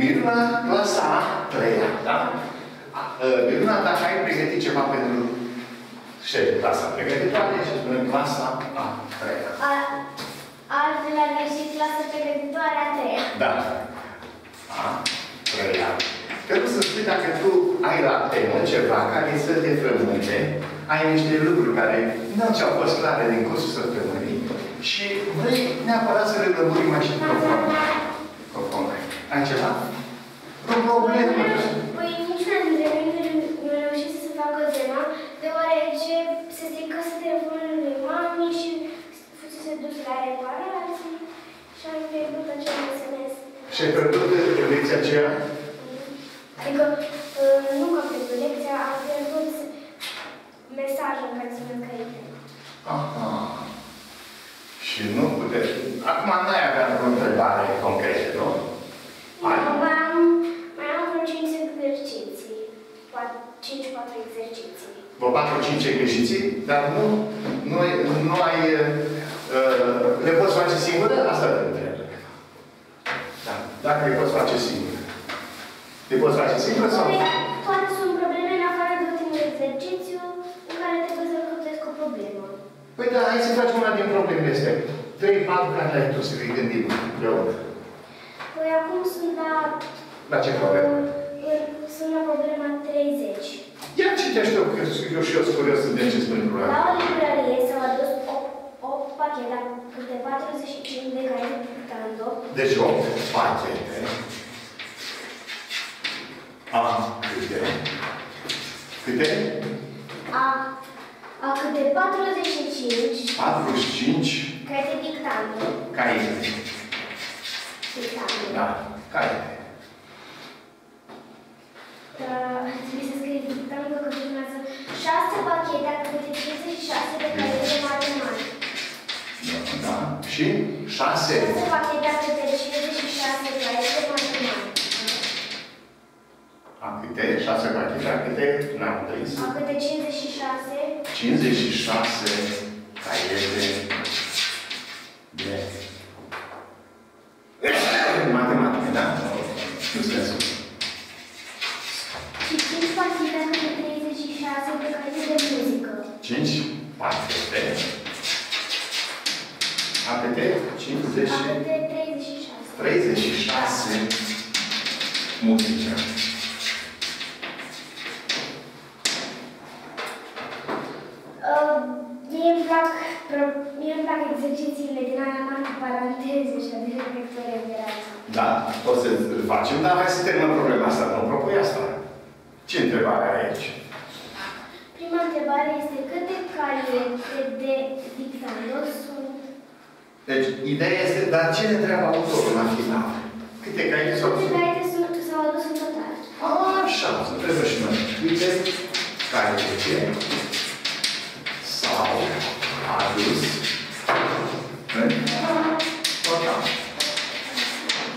Miruna, clasa a treia, da? A- uh, Miruna, dacă ai pregătit ceva pentru șef, clasa pregătitoare, și spunem clasa a treia. Azi la găsit clasă pregătitoare a treia. Da. A treia. Trebuie să spui dacă tu ai la temă ceva care să te frământe, ai niște lucruri care nu ți-au fost clare din cursul săptămânii și vrei neapărat să le lămurim mai și conform. Conform. Ai ceva? O problemă. Păi niciuna dintre noi nu- nu a reușit să se facă tema, deoarece se stricase telefonul lui mami și fusese dus la reparații și am pierdut acel SMS. Și ai pierdut lecția aceea? Adică, uh, nu că am pierdut lecția, am pierdut mesajul în care spunea că e tema. Aha. Și nu puteți. Acum n-ai avea o întrebare concretă, nu? Ai. Mai am, mai am vreo 5 exerciții. 5-4 exerciții. Vă 4-5 exerciții, dar nu, nu, ai- nu ai... Uh, le poți face singură? Asta te întreb. Da. Dacă le poți face singură. Le poți face singură sau? Toate, toate sunt probleme în afară de ultimul exercițiu în care trebuie să căptesc o problemă. Păi da, hai să facem una din problemele astea. 3-4 care le-ai tu să le gândim împreună. Păi acum sunt la... La ce problemă? uh, Sunt la problema 30. Ia citește eu, că eu și eu sunt curios să vedem ce spune La problema. o librărie s-au adus 8 pachete câte 45 de caiete dictando. Deci 8 pachete. A, câte? Câte? A, a câte 45 45 caiete dictando. caiete. Dictando. Da, caiete. Uh, trebuie să scrie dictando că urmează 6 pachete a câte 56 de caiete de matematică. Da. Și 6. 6 pachete a câte 56 de caiete de matematică. A câte? 6 pachete, a câte? N-am prins. A câte 56 56 caiete de matematică, da? Nu se sus. și 5 pachete a câte 36 de caiete de muzică. 5 pachete. A câte? 50 A câte 36. 36 muzice. Uh, mie îmi plac, pro- mie îmi plac exercițiile din aia mari cu paranteze și de reflectori operații. Da, o să îl facem, dar hai să terminăm problema asta. Nu propui asta. Ce întrebare ai aici? Prima întrebare este câte caiete de dictando sunt Deci, ideea este, dar ce ne întreabă autorul la final? Câte caiete sau câte caiete sunt, s-au adus în total? Așa, să trebuie și noi. Câte caiete sau adus în total.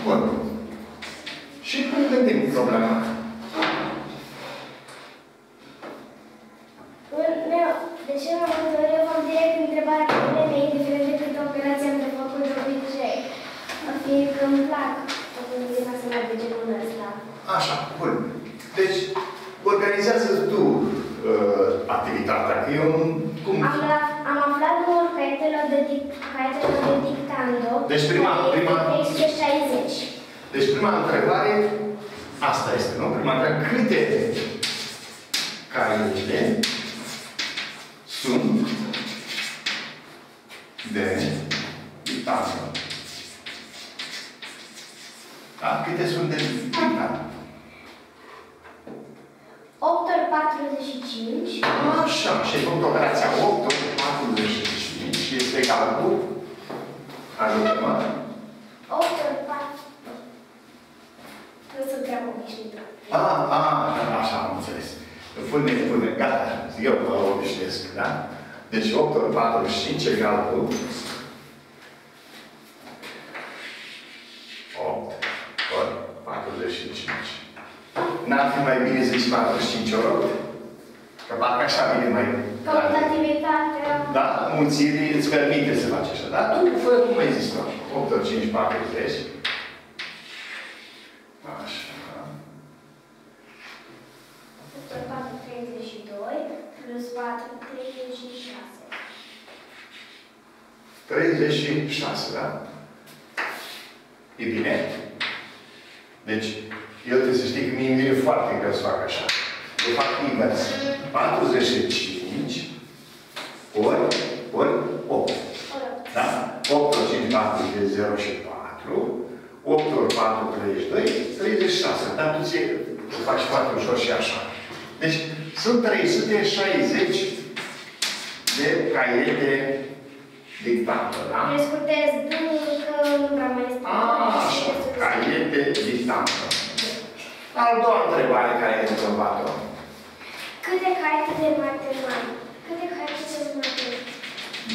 Bun. Și cum gândim problema? În- ne- De ce mai multe ori eu fac direct întrebarea problemei, indiferent de câte operații am de făcut de obicei. Fiindcă îmi plac oportunitatea să merg de genul ăsta. Așa, bun. Deci, organizează tu uh, activitatea, că eu nu... Cum? Am, la, am aflat numărul caietelor de, dic, caietelor de dictando. Deci prima- care prima- este 360. Deci prima întrebare, asta este, nu? Prima întrebare, câte caiete sunt de dictată? Da? Câte sunt de dictată? 8 ori 45. Așa, și ai făcut operația 8 ori 45 și este egal cu ajută-mă 8 ori 4. Nu sunt prea obișnuită. A, a, așa am înțeles. Pune, pune, gata, eu vă obișnuiesc, da? Deci 8 ori 45 egal cu 8 ori 45. N-ar fi mai bine să zici 45 ori 8? Că parcă așa vine mai... Compatibilitatea. Da? Mulțirii îți permite să faci așa. Dar tu fă cum ai zis tu. 8 ori 5, 40. 36, da? E bine? Deci, eu trebuie să știi că mie îmi vine foarte greu să fac așa. Eu fac invers. 45 ori, ori 8. Da? 8 ori 5, 4, de 0 și 4. 8 ori 4, 32, 36. Dar tu ți o faci foarte ușor și așa. Deci, sunt 360 de caiete dictantă, da? Le scurtez dând că nu prea mai este. Așa, caiete dictantă. Al doua întrebare care ai întrebat-o. Câte caiete de matematică? Câte caiete de matematică?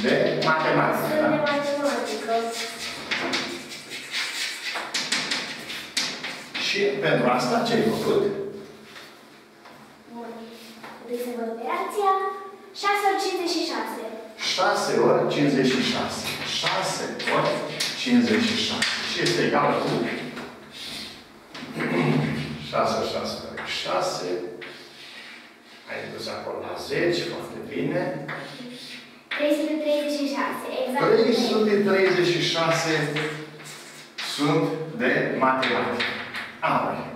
De matematică, Sunt de da? matematică. Și pentru asta ce ai făcut? Bun. Trebuie să văd operația. 6 ori 56. 6 ori 56. 6 ori 56. Și este egal cu 6 ori 6 ori 6. Ai dus acolo la 10, foarte bine. 336. Exact. 336 sunt de matematică. Apoi,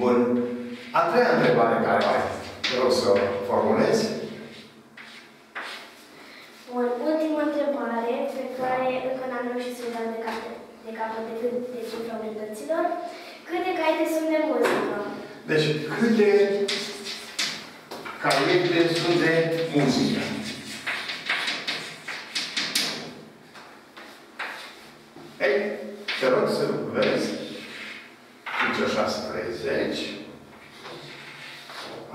Bun. A treia întrebare care mai vreau să o formulez. Bun. Ultima întrebare pe care încă n-am reușit să-i dau de capăt, de capăt decât de cifra unităților. Câte caiete sunt de muzică? Deci, câte caiete sunt de muzică? Ei, te rog să vezi. 5 așa 30.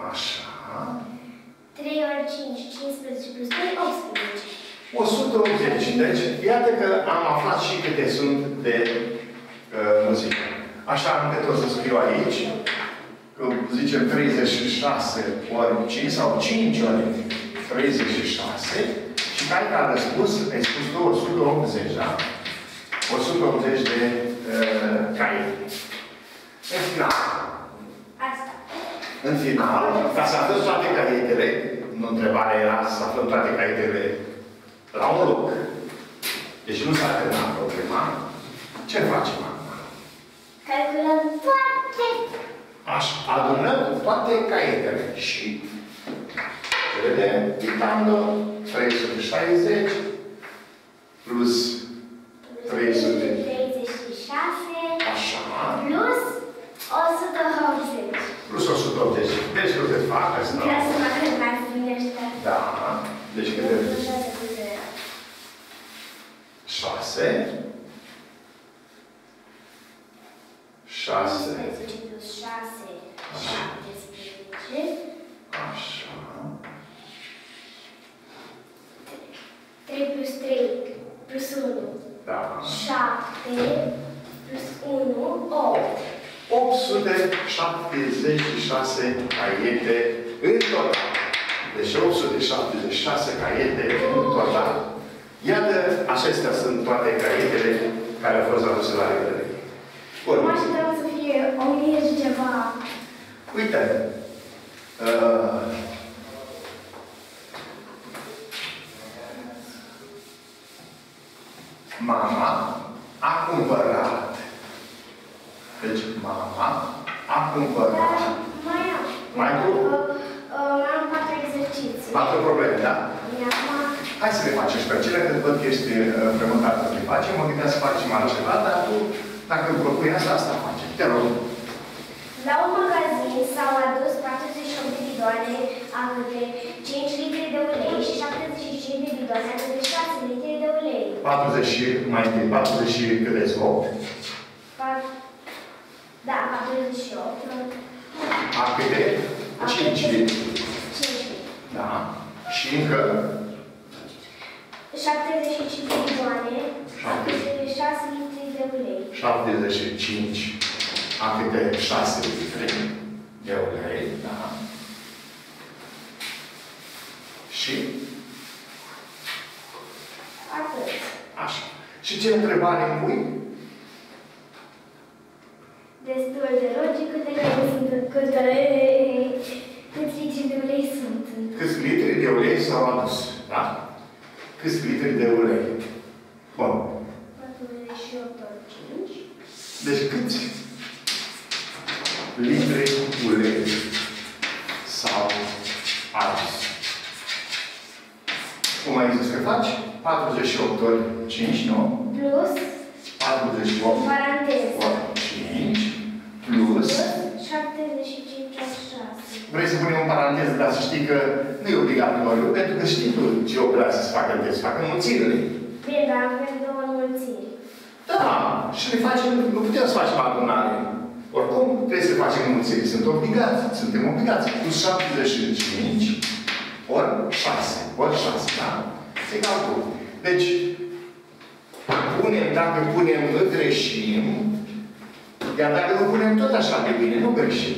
Așa. 3 ori 5, 15 plus 2, 18. 180. Deci, iată că am aflat și câte sunt de uh, muzică. Așa încât o să scriu aici, că zicem 36 ori 5 sau 5 ori 36 și care ca răspuns, ai spus tu 180, da? 180 de uh, caiete. În final, Asta. în final, ca să aflăm toate caietele, nu întrebarea era să aflăm toate caietele la un loc. Deci nu s-a terminat problema. Ce facem acum? Calculăm toate. Așa, adunăm toate caietele și vedem, dictando 360 plus 300. 36 Așa, plus 180. plus 180. Deci câte fac asta? Vreau să fac mai bine ăștia. Da. Deci câte? 6. 6. 16 plus 6, 17. Așa. 3 plus 3 plus 1, Da. 7 plus 1, 8. 876 caiete în total. Deci 876 caiete în total. Iată, acestea sunt toate caietele care au fost aduse la revedere. Bun. Mă așteptam să fie o mie și ceva. Uite. Uh, mama a cumpărat. Deci mama a cumpărat. Dar mai am. Mai cu? Uh, uh, Mai am patru exerciții. Patru probleme, da? Acum, Hai să le facem și pe acelea, că văd că ești uh, frământat să le facem. Mă gândeam să facem altceva, dar tu, dacă îmi propui asta, asta facem. Te rog. la un magazin s-au adus 48 de bidoane a câte 5 litri de ulei și 75 de bidoane a câte 6 litri de ulei. 40 și mai întâi, 40 și câteți 8. Pa- Da, 48. A câte? 5 litri. 5 litri. Da. Și încă 75 de bidoane a câte 6 litri de ulei. 75 a câte 6 litri de ulei, da. Și Atât. așa. Și ce întrebare îmi pui? Destul de logic câte care sunt câte câți litri de ulei câți litri de ulei s-au adus. Da? Câți litri de ulei? Bun. 48 ori 5. Deci câți litri ulei s-au adus? Cum ai zis că faci? 48 ori 5, nu? Plus, 48 în paranteză, ori 5 plus... plus 75 ori 6. Vrei să punem în paranteză, dar să știi că nu e obligatoriu, pentru că știi tu ce o vrea să-ți facă, trebuie să facă înmulțirile. Bine, dar avem două înmulțiri. Da, și le facem, nu putem să facem adunare. Oricum, trebuie să facem înmulțiri. Sunt obligați, suntem obligați. Plus 75 ori 6. Ori 6, da? Se egal cu. Deci, punem, dacă punem, nu greșim, iar dacă nu punem tot așa de bine, nu greșim.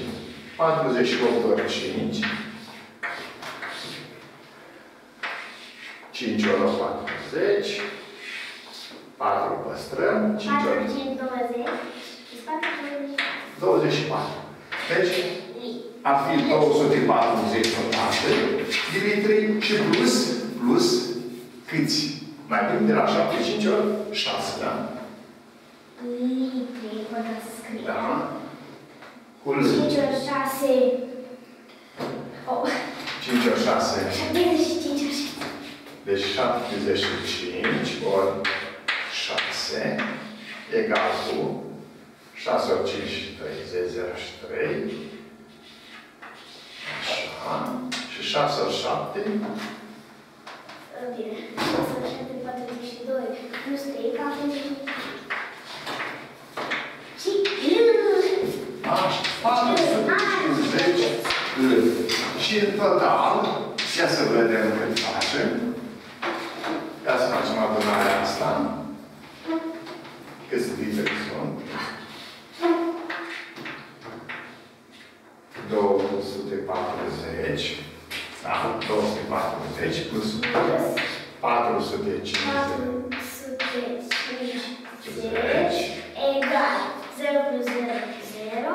48 ori 5. 5 ori 40. 4 păstrăm. 5 ori 4, 5, 20. Spate 24. Deci, 20. ar fi 240 notate de litri și plus, plus câți? Mai bine de la 75 ori 6, da? Litri, pot să scriu. Da. Cum 5 ori 6. Oh, 5 ori 6. 75 ori 6. Deci 75 ori 6 egal cu 6 ori 5, 30, 0 și 3. Așa. Și 6 ori 7, Bine, 6 ori 7, 42. Plus 3, 40. Și Așa, 450 lei. Și în total, ia să vedem cât facem. Ia să facem adunarea asta. Câți litri sunt? 240. Da? 240 plus 450. 450 egal 0 plus 0, 0,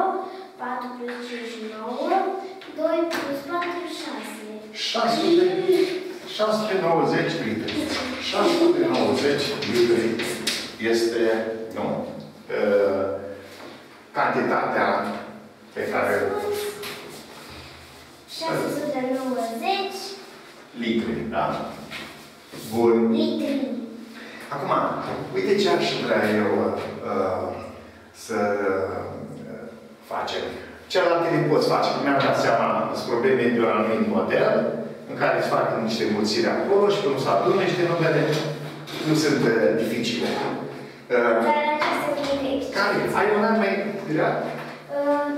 4 plus 5, 9, 2 plus 4, 6. 600, 690 litri. 690 litri este, nu, uh, cantitatea pe care 690 litri, da? Bun. litri. Acum, uite ce aș vrea eu uh, să uh, facem. Celelalte le poți face. Cum mi-am dat seama, sunt probleme de un anumit model, în care îți fac niște mulțiri acolo și cum să adună niște numere, nu sunt uh, dificile. Uh, Dar aceste unități. care? Ai un an mai grea? Uh,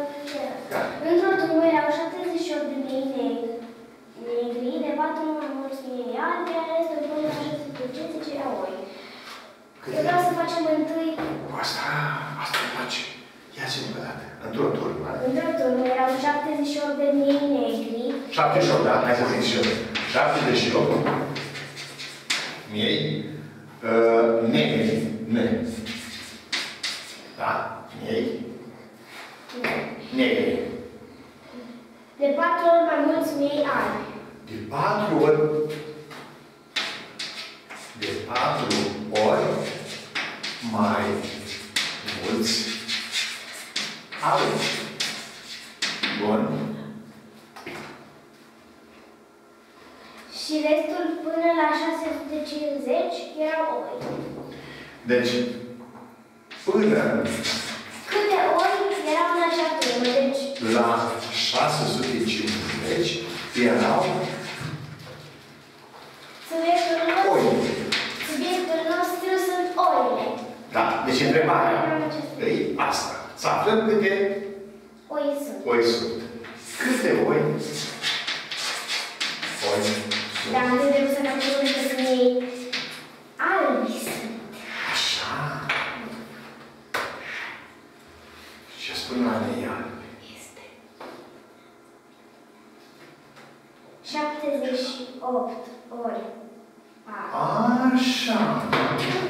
Care? Într-o turmă erau 78 de mii negri, negri, de 4 mai mulți mii albi, iar restul până la 650 erau oi. Eu vreau să facem întâi, Asta, asta îmi place. Ia zi o dată. Într-o turmă. într-o turmă erau 78 de mii negri, 78, da? Hai să zic și eu. 78. Miei. Uh, negri. Ne. Da? Miei. Negri. de 4 ori mai mulți mii albi. De patru ori. De patru ori mai mulți albi. Bun. Și restul până la 650 erau oi. Deci, până Câte oi erau în acea turmă? Deci, la 650 erau subiectul oi. nostru, subiectul nostru sunt oile. Da, deci întrebarea e asta. Să aflăm câte Oi sunt. oi sunt. Câte oi? Oi sunt. Dar întâi trebuie să calculăm câți mii albi sunt. Așa. Ce spun la mei albi? Este 78 ori 4. Așa.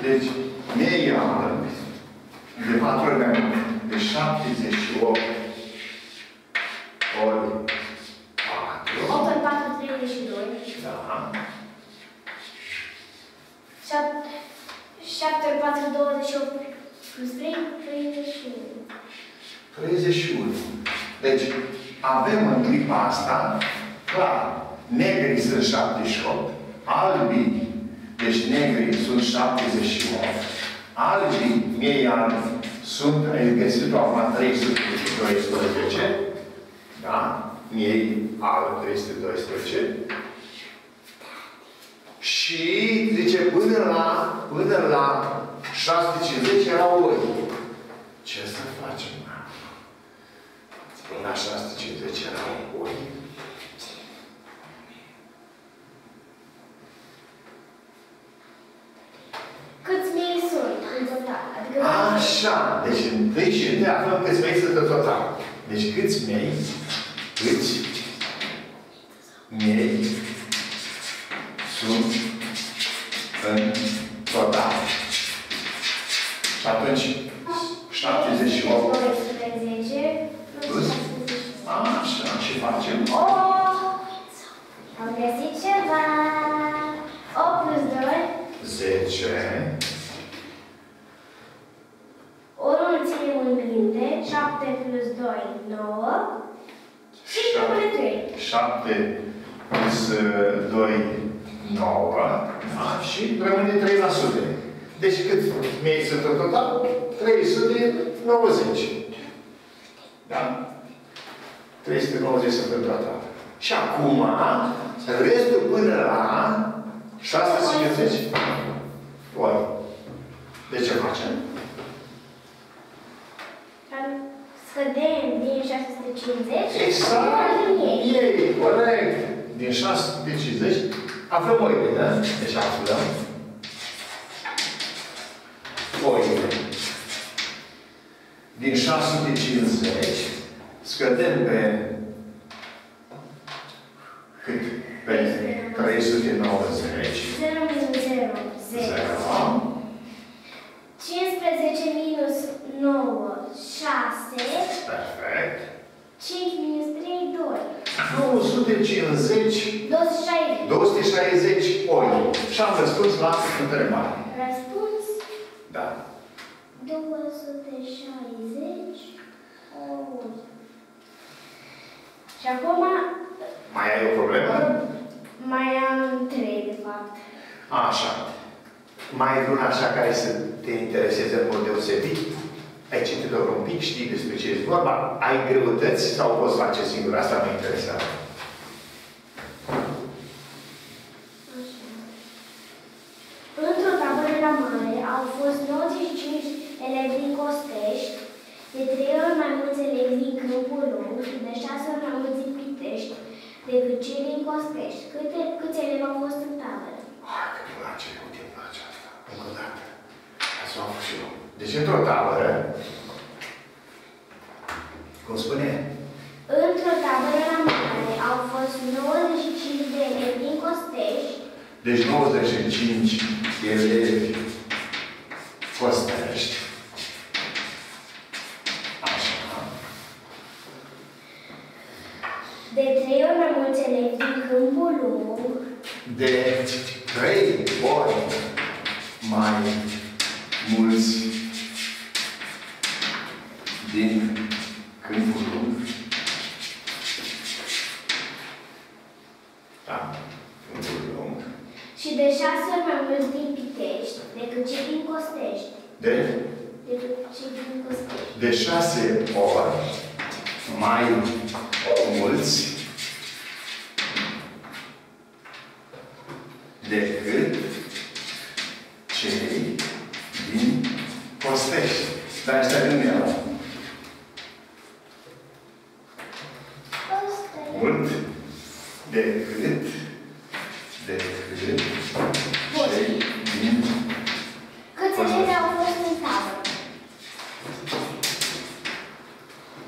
Deci, mei albi. De patru ori mai mult. De 78 ori 4. 8 ori 4, 32. 28 plus 3, 31. 31. Deci, avem în clipa asta, clar, negrii sunt 78, albii, deci negrii sunt 78, albii, miei albi, sunt, ai găsit acum 312, da? Miei albi 312. Și, zice, până la, până la 650 erau oi. Ce să facem? Până la 650 erau oi. Câți mii sunt în total? Adică Așa. Deci întâi și întâi aflăm câți mei sunt în total. Deci câți mei, câți mei sunt în total. Și atunci, 78 12 plus Plus? 16. Așa, ce facem? O! Am găsit ceva. 8 plus 2. 10. Ori îl ținem în minte. 7 plus 2, 9. Și rămâne 3. 7 plus uh, 2, 9. Da? Și rămâne 3%. Deci cât mei sunt în total? 390. Da? 390 sunt în total. Și acum, restul până la 650. Ori. De ce facem? Scădem din 650 Exact. din ei. Ei, corect. Din 650 aflăm oile, da? Deci aflăm oile. Din 650 scădem pe cât? Pe 390. 0 minus 0, 0. 0. 15 minus 9, 6. Perfect. 5 minus 3, 2. 250, 260. 260 oi. Și am răspuns la întrebare. Răspuns Da. 260 ori. Și acum Mai ai o problemă? mai am 3 de fapt. Așa. Mai ai una așa care să te intereseze în mod deosebit? Ai citit doar un pic, știi despre ce este vorba? Ai greutăți sau poți face singur? Asta mă interesează. Așa. Într-o tabără la mare au fost 95 elevi din Costești, de 3 ori mai mulți elevi din Câmpul Lung și de 6 ori mai mulți din Pitești decât cei din Costești. Câte, câți elevi au fost în tabără? Hai că îmi place, uite, îmi place asta. Încă o dată. Asta am făcut și eu. Deci într-o tabără, cum spune? Într-o tabără la mare au fost 95 de elevi din Costești, Deci 95 elevi costești. Așa. de 3 ori mai mulți elevi din Câmpul Lung de trei ori mai mulți din câmpul lung. Da, câmpul lung. și de 6 ori mai mulți din Pitești decât cei din Costești. De, Decât cei din Costești. de șase ori mai mulți decât cei din Costești. Dar asta nu era. mult decât decât cei din Câți elevi au fost în tabără?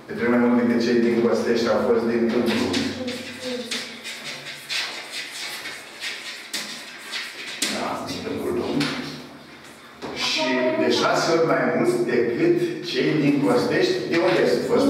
de trei mai mult decât cei din Costești au fost din Câmpul. Da, din Câmpul Lung. Și de șase ori mai mulți decât cei din Costești. De unde sunt fost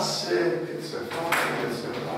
Blessed is the Father, is the Father.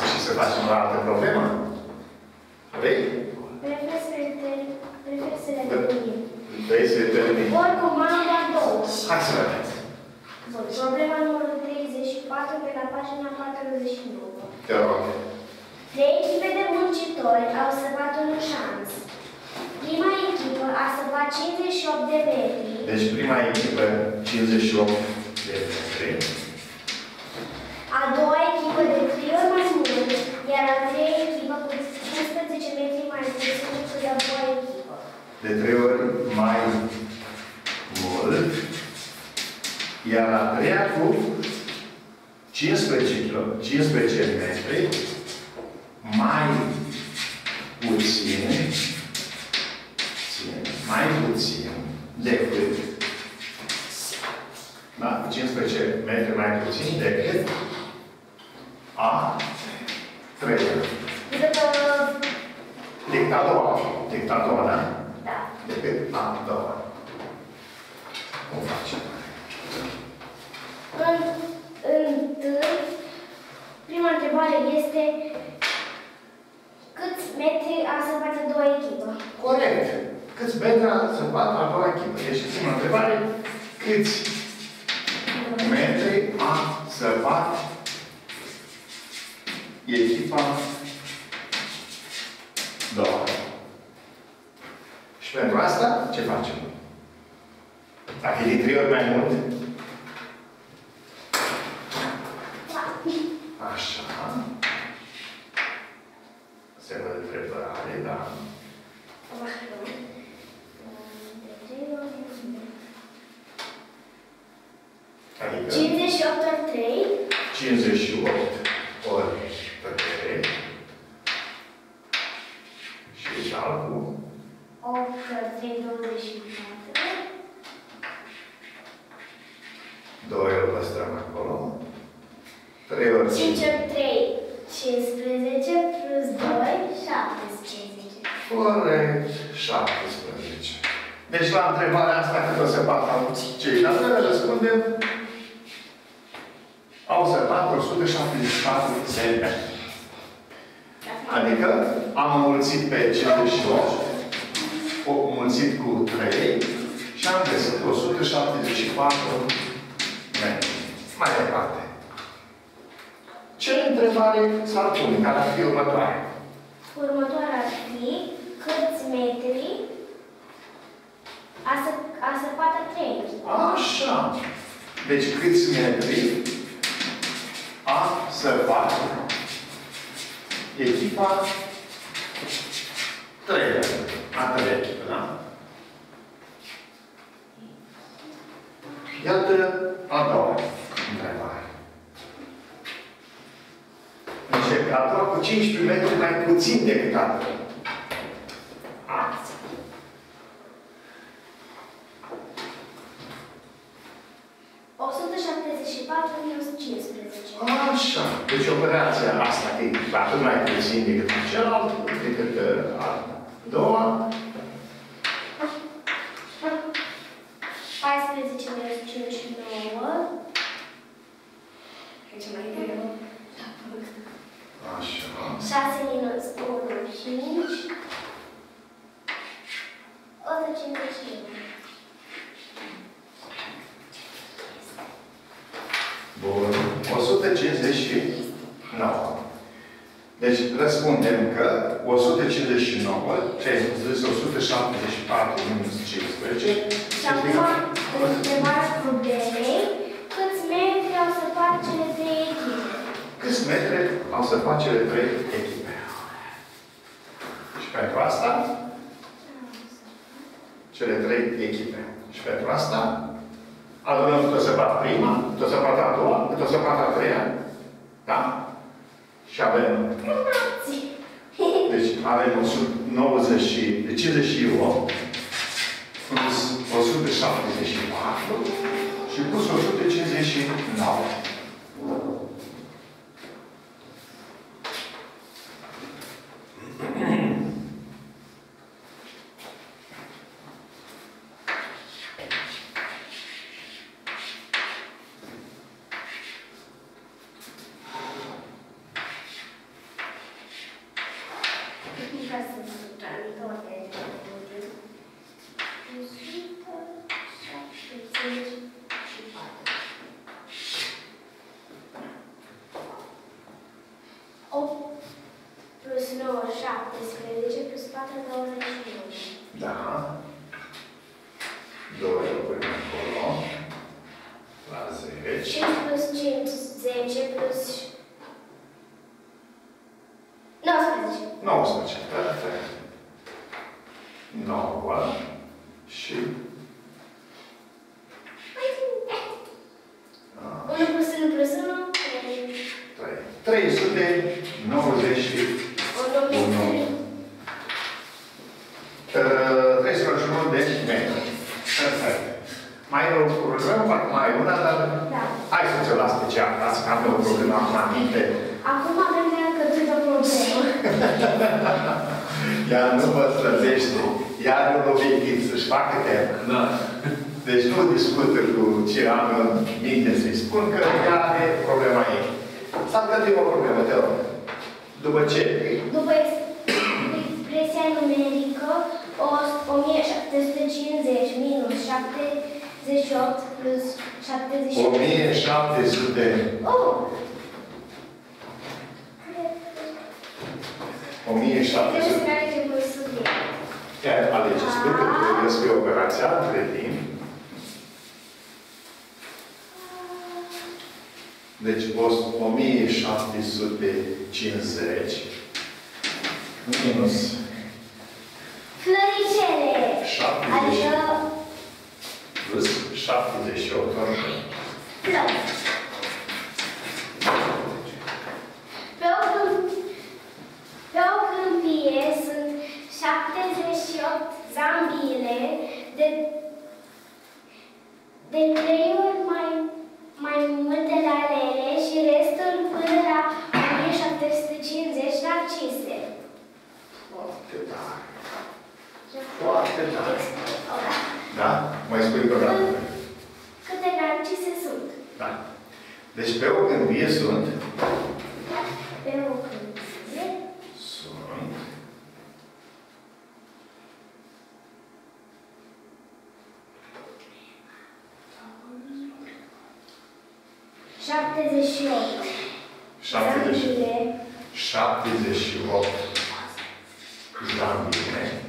masă și să facem o altă problemă? Vrei? Prefer să le termin. Vrei să le termin. am două. Hai să vedem. Problema numărul 34 pe la pagina 49. Te rog. Trei echipe de muncitori au săpat un șans. Prima echipă a săpat 58 de metri. Deci prima echipă 58 Deci, prima întrebare, câți metri a săpat echipa doua? Și pentru asta, ce facem? Dacă e de trei ori mai mult, așa. Deci cât metri a săpat echipa trei A treia echipă, da? Iată a doua întrebare. Deci, a doua cu 15 metri mai puțin decât a doua. Uitați-vă partea a treia. Da? Și avem... Deci avem 190 și, de 58 plus 174 și plus 159. Ea nu mă străzește. Ea are un obiectiv, să-și facă temă. Da. Deci nu discută cu ce am în minte să-i spun, că ea are problema ei. S-ar o problemă, te rog. După ce? După expresia numerică 1750 minus 78 plus 78. 1700. Oh! 1700. Chiar alegeți pentru că trebuie să fie operația între timp. Deci 1750 minus Floricele. 70. Adică plus 78 ori. Plus. Două câmpie sunt 78 zambile de, de trei ori mai, mai multe la lele și restul până la 1750 narcise. Foarte tare! Foarte tare! Da? da? Mai spui programul. Câte narcise sunt? Da. Deci pe o gândie sunt? Da, pe o gândie. 78. 70, Zambile. 78 zambine.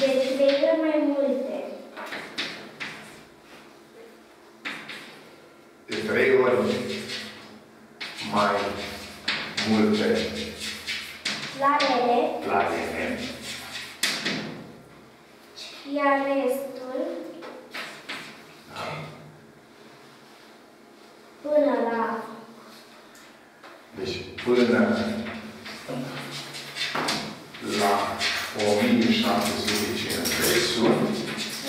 Deci de ele mai multe. De trei ori mai multe Larele. planete. Iar restul Da? până la Deci până la 1750 sunt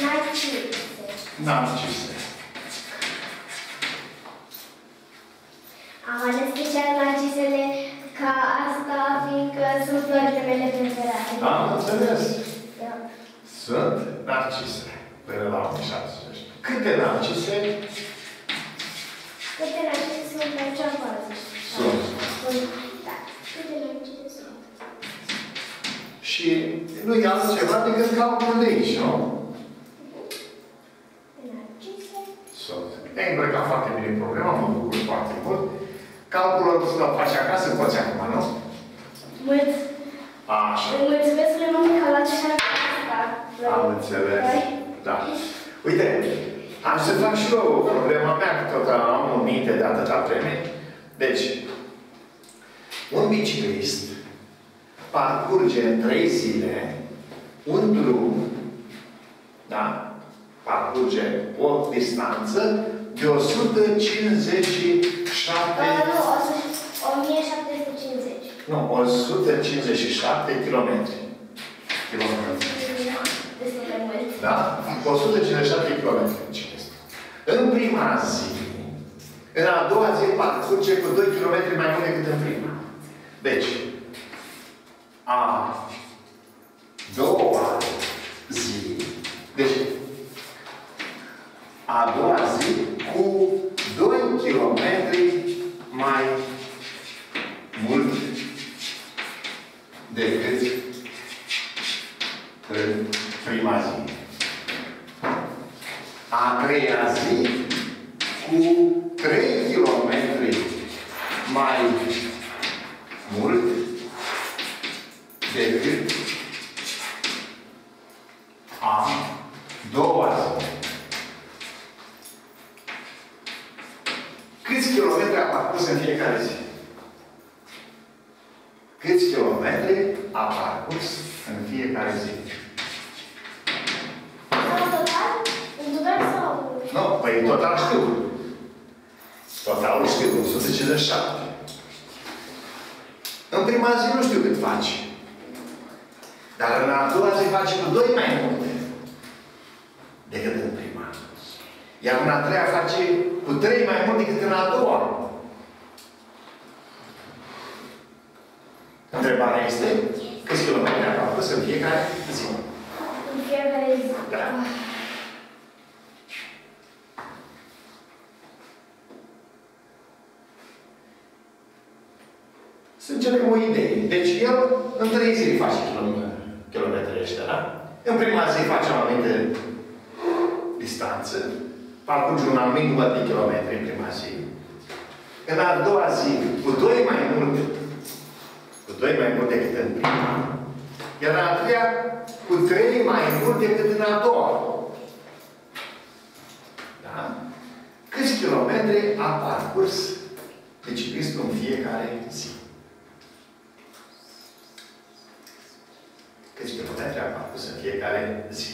narcise. narcise. Am ales special narcisele ca asta, fiindcă sunt florile mele preferate. Am înțeles. Da. Sunt narcise până la 1750. Câte narcise Câte narcise sunt pe acea fază? Sunt. Sunt. Da. Câte narcise sunt? și nu e altceva decât calculul de aici, nu? Narcise. Sunt. Te-ai îmbrăcat foarte bine în problema, mă bucur foarte mult. Calculul să l faci acasă, poți acum, nu? Mulți. Așa. Îi mulțumesc lui mami că a luat așa asta. Am înțeles. Păi, Da. Uite, am să fac și eu problema mea, că tot am în minte de atâta vreme. Deci, un biciclist parcurge în trei zile un drum, da? Parcurge o distanță de 157 uh, nu, o să, 1750. Nu, 157 km. Kilometri. Destul de mult. Da? 157 km ciclist. În prima zi, în a doua zi parcurge cu 2 km mai mult decât în prima. Deci, a doua zi, deci, a doua zi cu 2 km mai mult decât în prima zi. A treia zi cu 3 km mai mult decât a doua zi. Câți kilometri a parcurs în fiecare zi? Câți kilometri a parcurs în fiecare zi? Sau total? În total sau? Nu, păi în total știu. Totalul știu, 157. În prima zi nu știu cât faci. Dar în a doua zi faci cu doi mai multe decât în prima. Iar în a treia face cu trei mai mult decât în a doua. Întrebarea este câți kilometri a parcurs în fiecare zi. În fiecare zi. Da. Să încercăm o idee. Deci el în trei zile face kilom- kilometrii ăștia, da? În prima zi face o anumită distanță, parcurge un anumit număr de kilometri în prima zi. În a doua zi, cu doi mai mult, cu doi mai mult decât în prima, iar în a treia, cu trei mai mult decât în a doua. Da? Câți kilometri a parcurs biciclistul în fiecare zi? Câți kilometri a parcurs în fiecare zi?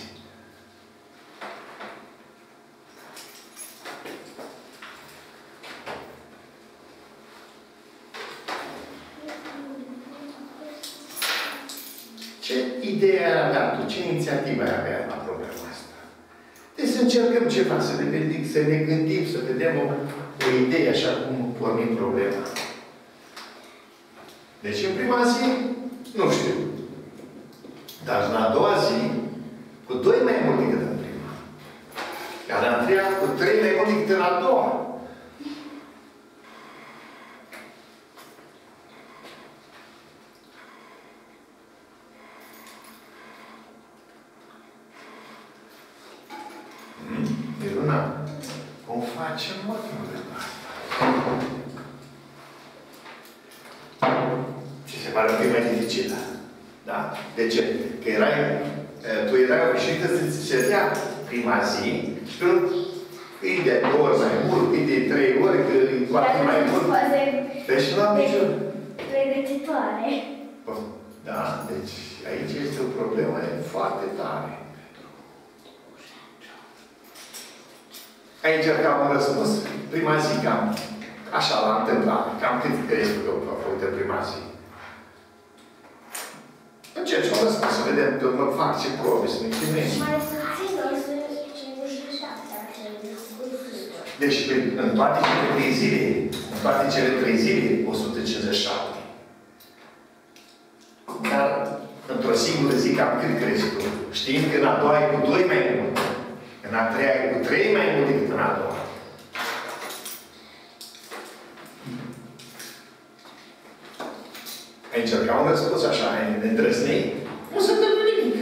Ce idee ai avea tu? Ce inițiativă ai avea la problema asta? Deci să încercăm ceva, să ne gândim, să ne gândim, să vedem o, o idee așa cum pornim problema. Deci în prima zi, nu știu. Dar în a doua zi, cu doi mai mult decât în prima. Iar în a treia, cu trei mai mult decât în a doua. Miruna, cum facem, mă, problema asta? Și se pare că e mai dificilă. Da? De ce? Că erai, tu erai obișnuită să ți se dea prima zi și tu îi de două ori mai mult, îi de trei ori, că îi cu atât mai mult. Deci nu am niciun... Pregătitoare. Da, deci aici este o problemă foarte tare. Ai încercat un răspuns? Prima zi, cam așa la întâmplare. Cam cât crezi că a făcut în prima zi? Încerci un răspuns, să vedem, că mă fac ce probe, să ne chinuiești. Mai puțin, 157. Deci, pe, în toate cele trei zile, în toate cele trei zile, 157. Dar, într-o singură zi, cam cât crezi tu? Știind că în a doua e cu doi mai mult. În a treia e cu trei mai mult decât în a doua. Ai încercat un răspuns așa, ai îndrăznit? Nu se întâmplă nimic.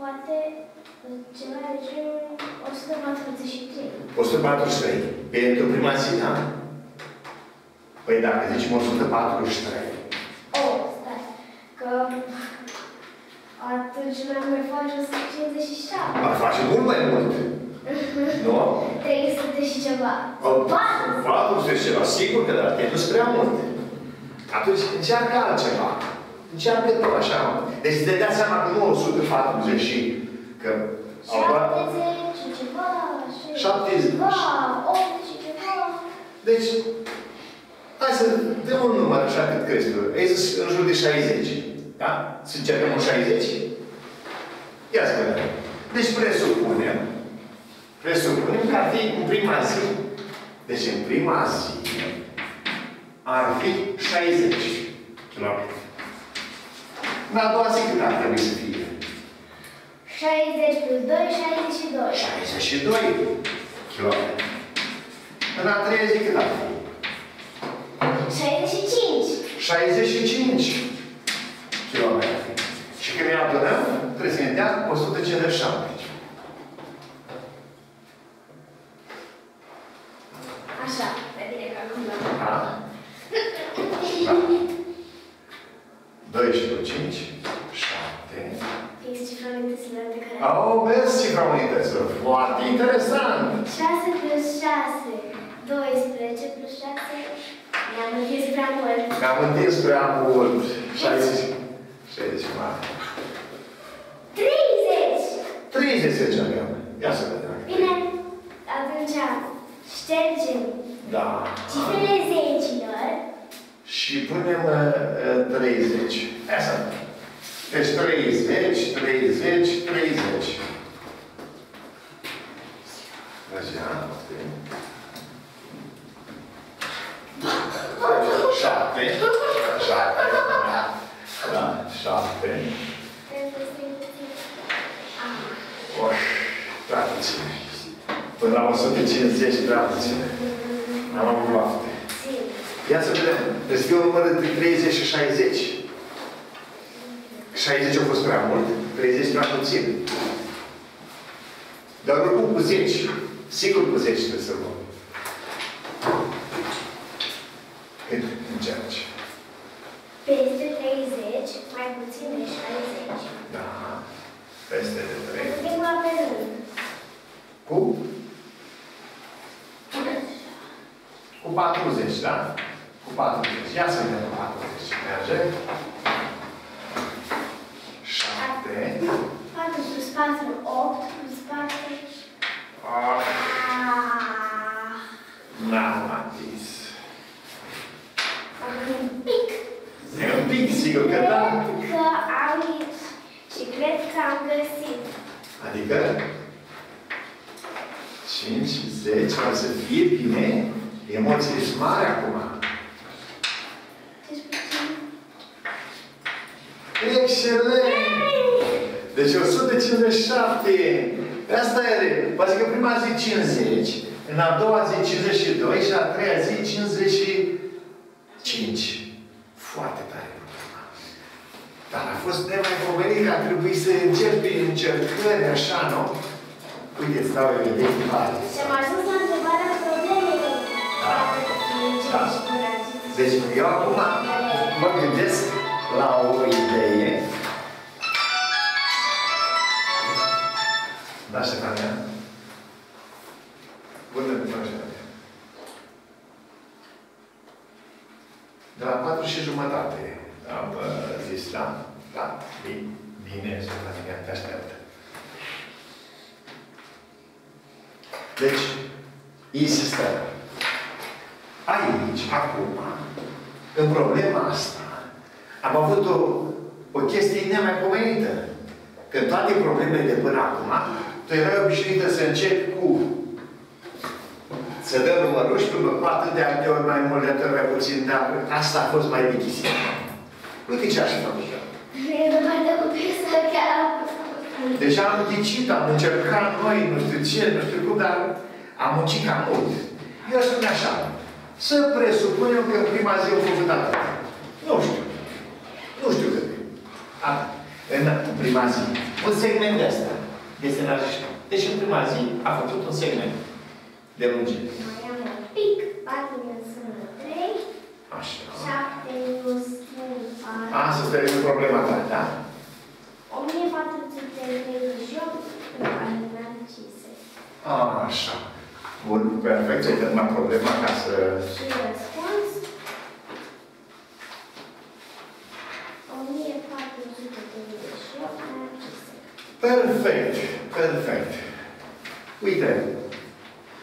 Poate ceva de genul 143. 143. Pentru prima zi, da? Păi dacă zicem 143. Oh, stai. Că atunci mai mai faci 157. Ar face mult mai mult. Nu? 300 și ceva. O, 400. 400 și ceva. Sigur că da, te dus prea mult. Atunci încearcă altceva. Încearcă tot așa. Deci te dai seama că nu 140 și că au luat 70 și ceva. 70. Ceva, 80 și ceva. Deci, hai să dăm un număr așa cât crezi tu. Ai zis în jur de 60. Da? Să încercăm un 60? Ia să vedem. Deci presupunem, presupunem că ar fi în prima zi. Deci în prima zi ar fi 60 km. În a doua zi cât ar trebui să fie? 60 plus 2, 62. 62 km. În a treia zi cât ar fi? 65. 65 km. Și când ne adunăm, trebuie să ne dea 157. Așa, pe bine că acum Da? Da. 2 și cu 5, 7. Fix cifra unităților de care... Au mers cifra unităților. Foarte interesant. 6 plus 6, 12 plus 6, ne-am întins prea mult. Ne-am întins prea mult. 60. 60 mare. 30! 30 se încercăm. Ia să vedem. Bine, atunci ștergem Da. cifrele zecilor. Și punem uh, 30. Ia să vedem. Deci 30, 30, 30. Așa, ok. 7. 7. Da, 7. Trebuie să-i puțin. Ah, Oș, prea puține. Până la 150, prea puține. N-am avut lapte. țin. Ia să vedem. Deci eu număr între 30 și 60. 60 a fost prea mult, 30 prea puțin. Dar oricum cu 10. Sigur cu 10 trebuie să luăm. Cât încerci? Peste 30, mai puțin de 60. Da. Peste de 3. Putem la pe rând. Cu? Cu 40, da? Cu 40. Ia să vedem cu 40. Merge? 7. 4 plus 4, 8 plus 4. Ah, Ah, N-am atins. acum un pic. E un pic, sigur că da. Cred că am și cred că am găsit. Adică 5, 10, să să fie bine, emoțiile sunt mari acum. Excelent! Deci 157. Asta e. Poate că prima zi 50, în a doua zi 52 și a treia zi 55. Foarte tare. Dar a fost nemaipomenit că a trebuit să încerci încercări așa, nu? Uite, îți dau evident mare. Și am ajuns la întrebarea problemei. Da. Da. Deci eu acum mă gândesc la o idee. Da, Ștefania? Bună, bună, Ștefania. De la patru și jumătate am uh, zis, da? Da, bine, bine, Ștefania, te așteaptă. Deci, insistăm. Aici, acum, în problema asta, am avut o, o chestie nemaipomenită. Că toate problemele de până acum, tu erai obișnuită să începi cu să dă numărul și după cu atât de alte ori mai mult, de atât mai puțin, dar asta a fost mai dificil. Uite ce aș făcut eu. E de partea cu piesa chiar am Deja am ghicit, am încercat noi, nu știu ce, nu știu cum, dar am muncit cam mult. Eu spun așa, să presupunem că în prima zi au făcut atât. Nu știu. Nu știu cât. Atât. În prima zi. Un segment de asta. Este la Deci în prima zi a făcut un segment de lungime. Mai am un pic. 4 minus 1, 3. Așa. 7 minus 1, 4. Asta este problema ta, da? 1438 alineat 5. Așa. Bun, perfect. Să-i dăm la problema ca să... Și răspuns. 1438 alineat 5. Perfect, perfect. Uite,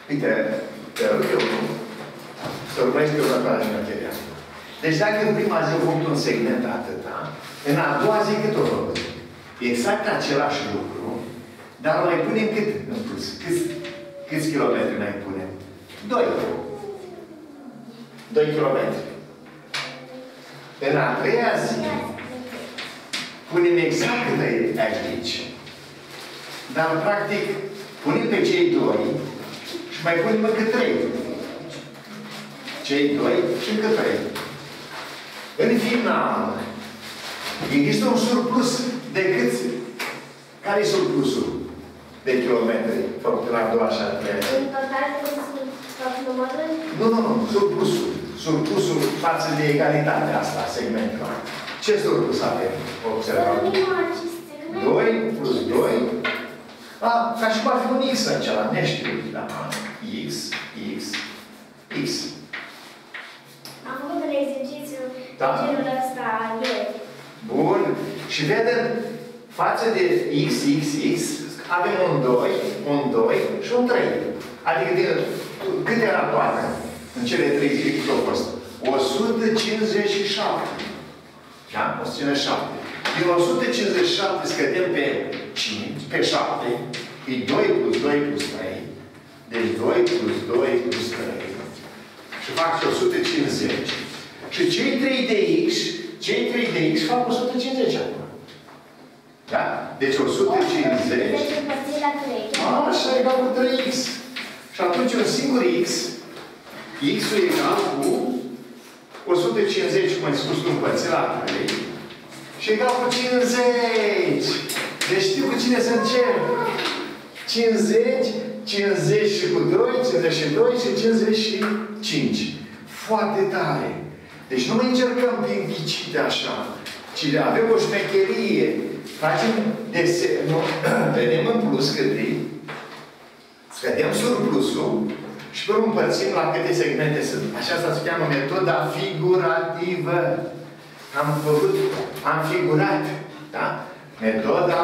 uite, te rog eu să urmărești următoarea șmecheria. Deci dacă în prima zi au făcut un segment atâta, în a doua zi cât o făcut? Exact același lucru, dar mai punem cât în plus? Câți, câți kilometri mai punem? Doi. Doi kilometri. În a treia zi, punem exact cât e aici. Dar, practic, punem pe cei doi și mai punem încă trei. Cei doi și încă trei. În final, există un surplus de câți? Care e surplusul de kilometri făcut la a doua și a treia? În total, trebuie să fac numărul. Nu, nu, nu. Surplusul. Surplusul față de egalitatea asta, segmentul. Ce surplus avem? Observați. Pornim acest segment. 2 plus 2. A, ca și cum ar fi un X acela, neștiut. Da. X, X, X. Am făcut un exercițiu Da. de genul ăsta ieri. Bun. Și vedem, față de X, X, X, avem un 2, un 2 și un 3. Adică din, cât era toate în cele trei zile cât au fost? 157. Da? 157. Din 157 scădem pe 5, pe 7, e 2 plus 2 plus 3. Deci 2 plus 2 plus 3. Și fac și 150. Și cei 3 de X, cei 3 de X fac 150 acum. Da? Deci 150. Deci împărțit la 3. Așa, egal cu 3x. Și atunci un singur x, x-ul e egal cu 150, cum ai spus tu, împărțit la 3, și egal cu 50. Deci știu cu cine să încep. 50, 50 și cu 2, 52 și 55. Foarte tare. Deci nu mai încercăm prin ghicite așa, ci avem o șmecherie. Facem dese, nu, vedem în plus cât e, scădem surplusul și pe urmă împărțim la câte segmente sunt. Așa se cheamă metoda figurativă. Am făcut, am figurat, da? Metoda,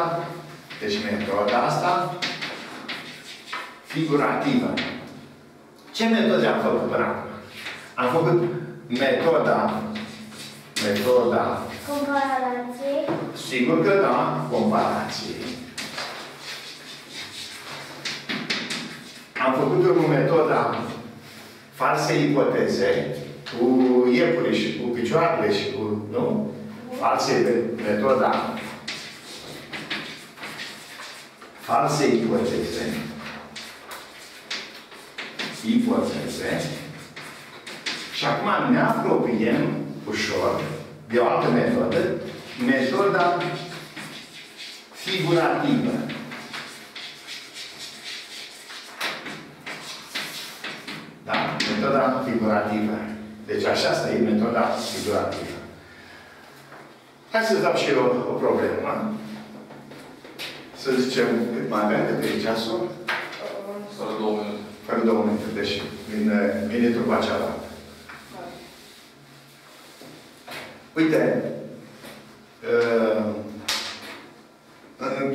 deci metoda asta, figurativă. Ce metode am făcut până acum? Am făcut metoda, metoda, Comparație. sigur că da, comparație. am făcut o metoda false ipoteze cu iepurile și cu picioarele și cu, nu? False metoda false ipoteze ipoteze și acum ne apropiem ușor de o altă metodă, metoda figurativă. Da? Metoda figurativă. Deci așa asta e metoda figurativă. Hai să dau și eu o problemă. Să zicem cât mai avem, cât e ceasul? Fără două minute. Fără două minute, deci vine, vine trupa cealaltă. Uite, uh, în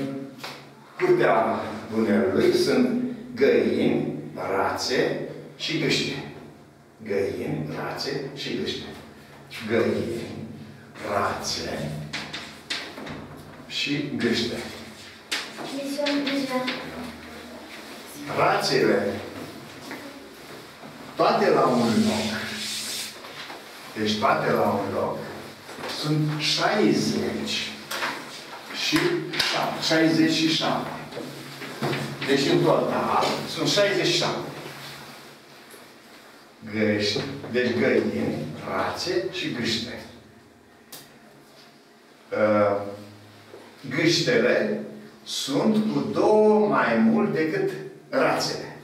curtea Dunărului sunt găini, rațe și gâște. Găini, rațe și gâște. Găini, rațe și gâște. Misiune deja. Rațele, toate la un loc, deci toate la un loc, sunt 60 și 7. 67. Deci în total sunt 67. Găști, deci găini, rațe și gâște. Uh, Gâștele sunt cu două mai mult decât rațele.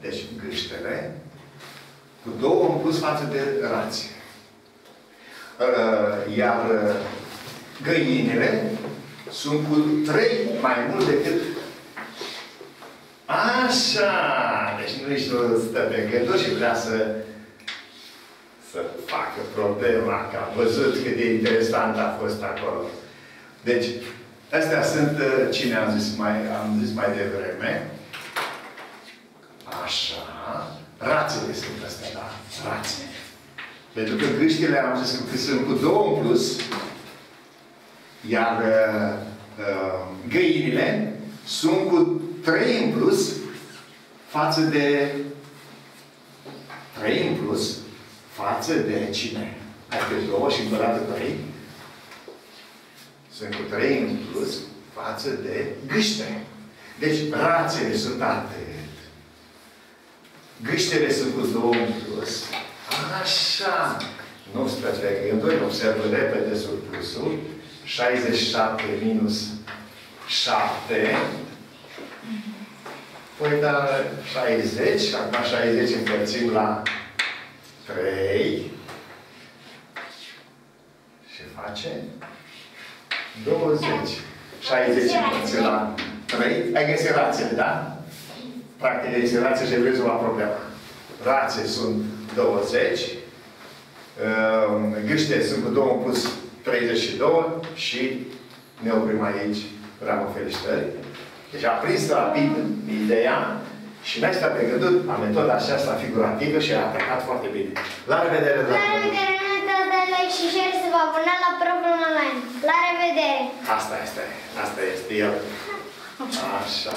Deci gâștele cu două în plus față de rațe. Uh, Iar uh, găinile sunt cu trei mai mult decât Așa! Deci nu ești o stă pe gânduri și vrea să să facă problema, că a văzut cât de interesant a fost acolo. Deci, astea sunt, uh, cine am zis mai, am zis mai devreme. Așa. Rațele sunt astea, da? Rațe. Pentru că gâștile am zis că sunt cu două în plus, iar uh, uh, găinile sunt cu trei în plus față de trei în plus față de cine? Adică două și încă dată trei. Sunt cu trei în plus față de gâște. Deci rațele sunt atât. Gâștele sunt cu două în plus. Așa. Nu spre că eu doi observă repede surplusul. 67 minus 7. Păi da 60, acum 60 împărțim la 3. Și face 20. 60 împărțit la 3. Ai găsit rațele, da? Practic, ai găsit rațe și ai rezolvat problema. Rațe sunt 20. Gâște sunt cu 2 plus 32 și ne oprim aici. Bravo, felicitări. Deci a prins rapid ideea și n-ai stat pe gânduri la metoda aceasta figurativă și a atacat foarte bine. La revedere! La revedere, nu uitați de like și share să vă abonați la propriul online. La revedere! Asta este, asta este el. Așa.